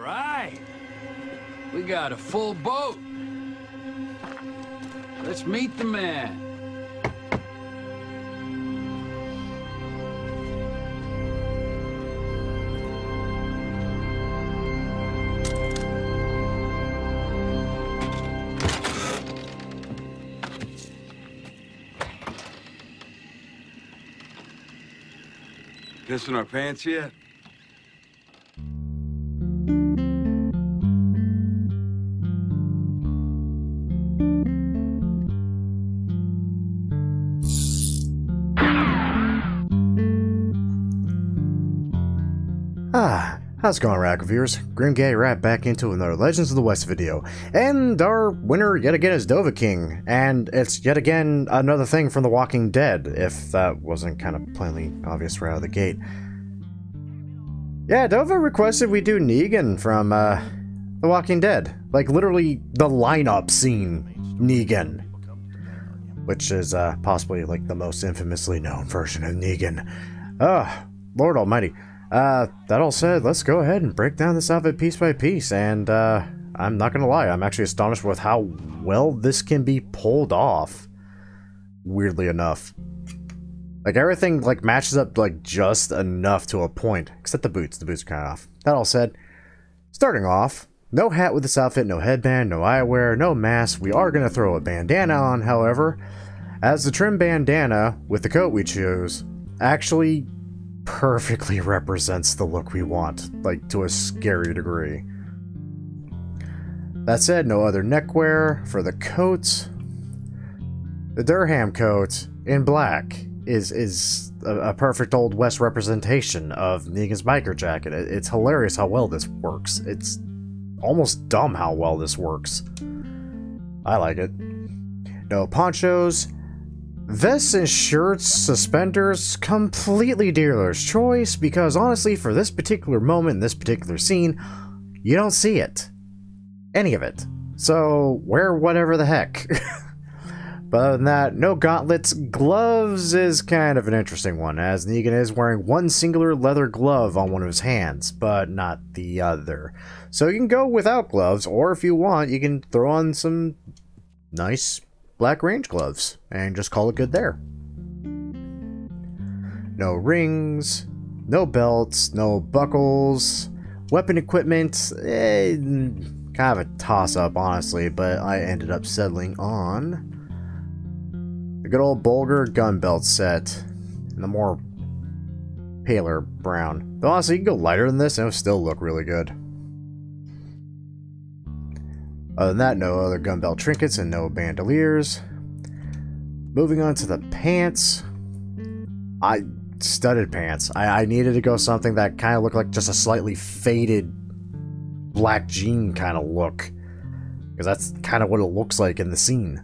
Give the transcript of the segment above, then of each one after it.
right. We got a full boat. Let's meet the man. Pissing our pants yet? How's it going, Rack viewers? Grim Gaddy right back into another Legends of the West video. And our winner yet again is Dova King. And it's yet again another thing from The Walking Dead, if that wasn't kind of plainly obvious right out of the gate. Yeah, Dova requested we do Negan from uh, The Walking Dead. Like, literally, the lineup scene, Negan. Which is uh, possibly, like, the most infamously known version of Negan. Ugh, Lord almighty. Uh, that all said, let's go ahead and break down this outfit piece by piece, and, uh, I'm not gonna lie, I'm actually astonished with how well this can be pulled off. Weirdly enough. Like, everything, like, matches up, like, just enough to a point. Except the boots. The boots are kind of off. That all said, starting off, no hat with this outfit, no headband, no eyewear, no mask. We are gonna throw a bandana on, however, as the trim bandana, with the coat we choose actually perfectly represents the look we want, like to a scary degree. That said, no other neckwear for the coat. The Durham coat in black is is a, a perfect old West representation of Negan's biker jacket. It, it's hilarious how well this works. It's almost dumb how well this works. I like it. No ponchos, Vests and shirts, suspenders, completely dealer's choice because honestly, for this particular moment, this particular scene, you don't see it. Any of it. So, wear whatever the heck. but other than that, no gauntlets. Gloves is kind of an interesting one, as Negan is wearing one singular leather glove on one of his hands, but not the other. So you can go without gloves, or if you want, you can throw on some nice black range gloves and just call it good there. No rings, no belts, no buckles, weapon equipment, eh, kind of a toss up, honestly, but I ended up settling on the good old Bulger gun belt set in the more paler brown. Though honestly, you can go lighter than this and it'll still look really good. Other than that, no other gun belt trinkets and no bandoliers. Moving on to the pants. I studded pants. I, I needed to go something that kind of looked like just a slightly faded black jean kind of look. Because that's kind of what it looks like in the scene.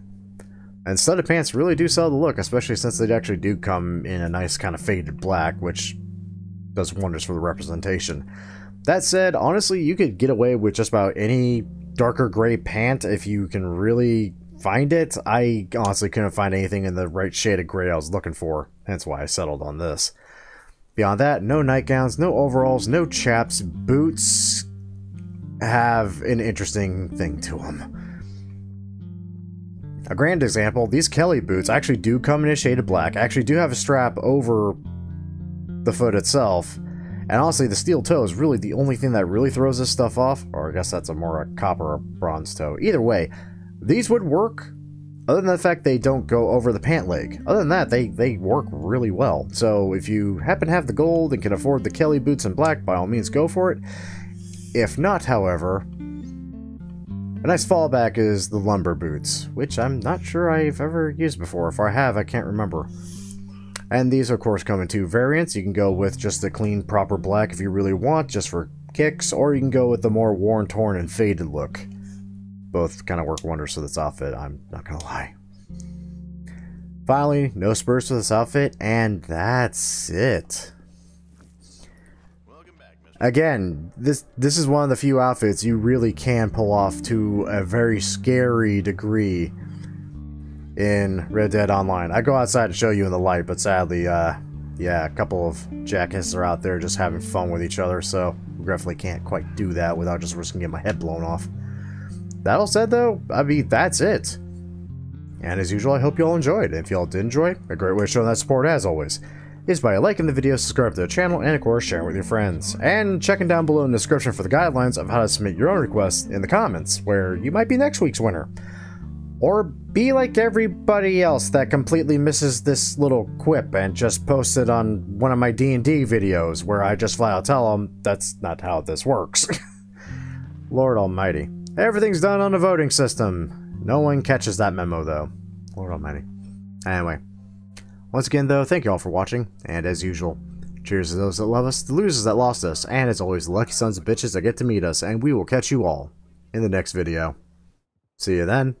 And studded pants really do sell the look, especially since they actually do come in a nice kind of faded black, which does wonders for the representation. That said, honestly, you could get away with just about any darker gray pant if you can really find it. I honestly couldn't find anything in the right shade of gray I was looking for, hence why I settled on this. Beyond that, no nightgowns, no overalls, no chaps. Boots have an interesting thing to them. A grand example, these Kelly boots actually do come in a shade of black, actually do have a strap over the foot itself, and honestly, the steel toe is really the only thing that really throws this stuff off, or I guess that's a more a copper or bronze toe. Either way, these would work, other than the fact they don't go over the pant leg. Other than that, they, they work really well. So if you happen to have the gold and can afford the Kelly boots in black, by all means go for it. If not, however, a nice fallback is the lumber boots, which I'm not sure I've ever used before. If I have, I can't remember. And these, of course, come in two variants. You can go with just the clean, proper black if you really want, just for kicks, or you can go with the more worn, torn, and faded look. Both kind of work wonders for this outfit, I'm not gonna lie. Finally, no spurs for this outfit, and that's it. Again, this this is one of the few outfits you really can pull off to a very scary degree in Red Dead Online. I go outside to show you in the light, but sadly, uh, yeah, a couple of jackasses are out there just having fun with each other, so definitely can't quite do that without just risking getting my head blown off. That all said, though, I mean, that's it. And as usual, I hope you all enjoyed. If you all did enjoy, a great way of showing that support, as always, is by liking the video, subscribing to the channel, and of course, sharing with your friends. And checking down below in the description for the guidelines of how to submit your own requests in the comments, where you might be next week's winner. Or be like everybody else that completely misses this little quip and just posts it on one of my D&D videos where I just flat out tell them that's not how this works. Lord almighty. Everything's done on a voting system. No one catches that memo though. Lord almighty. Anyway. Once again though, thank you all for watching, and as usual, cheers to those that love us, the losers that lost us, and as always, the lucky sons of bitches that get to meet us, and we will catch you all in the next video. See you then.